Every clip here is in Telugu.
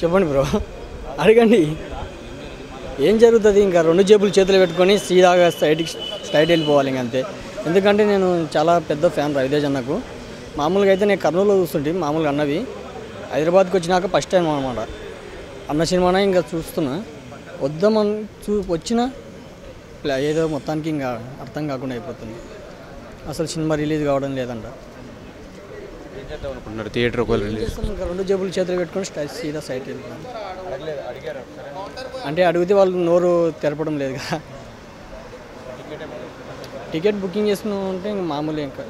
చెప్పండి బ్రో. అడగండి. ఏం జరుగుతుంది? ఇంకా రెండు జేబులు చేతులు పెట్టుకొని సీదాగా సైడ్కి స్ట్రైట్ వెళ్ళిపోవాలి ఇంకంతే ఎందుకంటే నేను చాలా పెద్ద ఫ్యాన్ రవితేజ్ అన్నకు. మామూలుగా అయితే నేను కర్నూలులో చూస్తుంటే మామూలుగా అన్నవి. హైదరాబాద్కి వచ్చినాక ఫస్ట్ టైం అనమాట అన్న సినిమానే ఇంకా చూస్తున్నా. వద్దామని చూ వచ్చిన? ఏదో మొత్తానికి ఇంకా అర్థం కాకుండా అయిపోతుంది. అసలు సినిమా రిలీజ్ కావడం లేదంట. ఏం చేద్దాం అనుకుంటున్నారు థియేటర్ ఒకవేళ రిలీజ్ రెండు జేబులు చేతులు పెట్టుకొని సీదా సైట్ అంటే అడిగితే వాళ్ళు నోరు తెరపడం లేదు కదా. టికెట్ బుకింగ్ చేసుకున్నాం అంటే ఇంక మామూలు ఇంకా.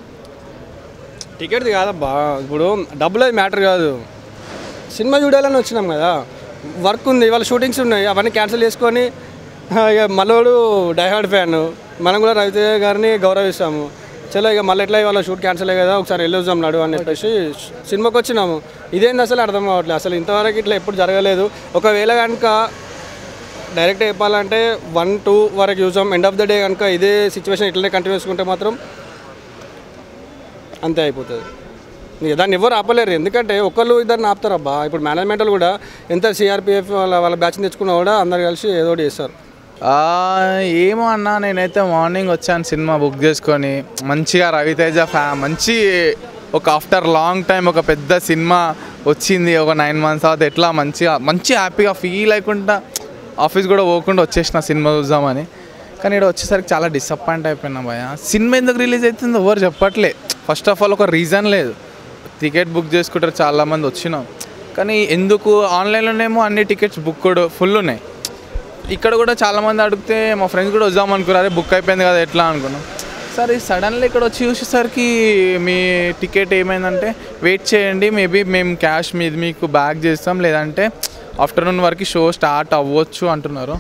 టికెట్ది కాదబ్బా ఇప్పుడు డబ్బులు అది మ్యాటర్ కాదు. సినిమా చూడాలని వచ్చినాం కదా. వర్క్ ఉంది ఇవాళ షూటింగ్స్ ఉన్నాయి అవన్నీ క్యాన్సిల్ చేసుకొని మళ్ళోడు డైహార్డ్ ఫ్యాన్ మనం కూడా రవితేజ గారిని గౌరవిస్తాము. చలో ఇక మళ్ళీ ఎట్లా ఇవాళ షూట్ క్యాన్సిల్ అయ్యి కదా ఒకసారి వెళ్ళొద్దాం నడు అని చెప్పేసి సినిమాకి వచ్చినాము. ఇదేంది అసలు అర్థం కావట్లేదు. అసలు ఇంతవరకు ఇట్లా ఎప్పుడు జరగలేదు. ఒకవేళ కనుక డైరెక్ట్ చెప్పాలంటే వన్ టూ వరకు చూసాం. ఎండ్ ఆఫ్ ద డే కనుక ఇదే సిచ్యువేషన్ ఇట్లనే కంటిన్యూ చేసుకుంటే మాత్రం అంతే అయిపోతుంది. దాన్ని ఎవరు ఆపలేరు. ఎందుకంటే ఒకళ్ళు ఇద్దరిని ఆపుతారబ్బా ఇప్పుడు మేనేజ్మెంట్లు కూడా ఎంత సిఆర్పిఎఫ్ వాళ్ళ వాళ్ళ బ్యాచ్ని తెచ్చుకున్నా కూడా అందరు కలిసి ఏదో చేస్తారు. ఏమో అన్న నేనైతే మార్నింగ్ వచ్చాను సినిమా బుక్ చేసుకొని. మంచిగా రవితేజ ఫ్యా మంచి ఒక ఆఫ్టర్ లాంగ్ టైం ఒక పెద్ద సినిమా వచ్చింది ఒక నైన్ మంత్స్ తర్వాత ఎట్లా మంచిగా మంచి హ్యాపీగా ఫీల్ అయ్యకుండా ఆఫీస్ కూడా పోకుండా వచ్చేసిన సినిమా చూద్దామని. కానీ ఇక్కడ వచ్చేసరికి చాలా డిసప్పాయింట్ అయిపోయినా భయ సినిమా ఎందుకు రిలీజ్ అవుతుందో ఎవరు చెప్పట్లే. ఫస్ట్ ఆఫ్ ఆల్ ఒక రీజన్ లేదు. టికెట్ బుక్ చేసుకుంటారు చాలామంది వచ్చినాం. కానీ ఎందుకు ఆన్లైన్లోనేమో అన్ని టికెట్స్ బుక్ కూడా ఫుల్ ఉన్నాయి. ఇక్కడ కూడా చాలామంది అడిగితే మా ఫ్రెండ్స్ కూడా వద్దాం అనుకున్నారు. బుక్ అయిపోయింది కదా ఎట్లా అనుకున్నాం. సరే సడన్లీ ఇక్కడ వచ్చి చూసేసరికి మీ టికెట్ ఏమైందంటే వెయిట్ చేయండి మేబీ మేము క్యాష్ మీది మీకు బ్యాక్ చేస్తాం లేదంటే ఆఫ్టర్నూన్ వరకు షో స్టార్ట్ అవ్వచ్చు అంటున్నారు.